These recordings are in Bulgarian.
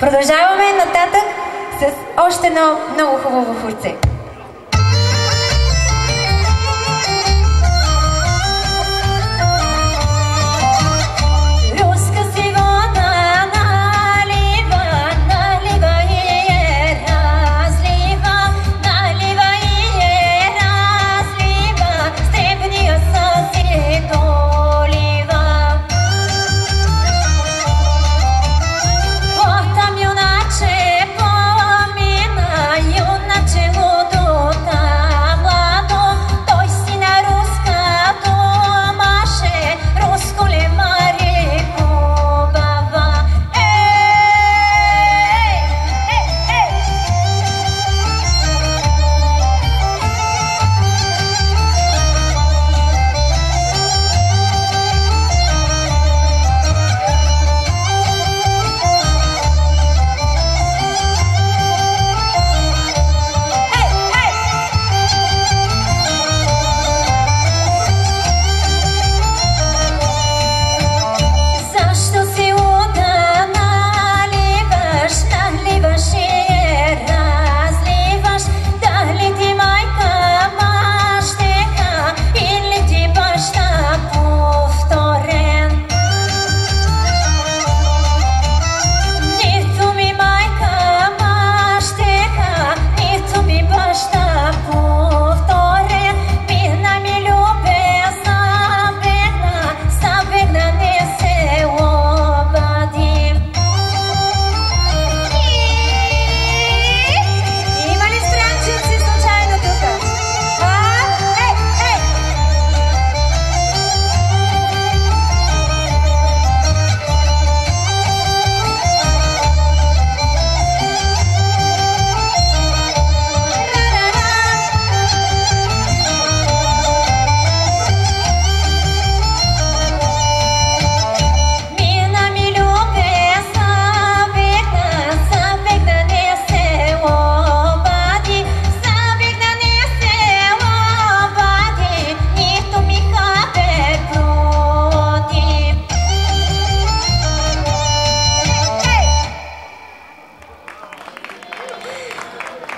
Продължаваме нататък с още едно много хубаво хурце.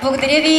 Благодаря ви.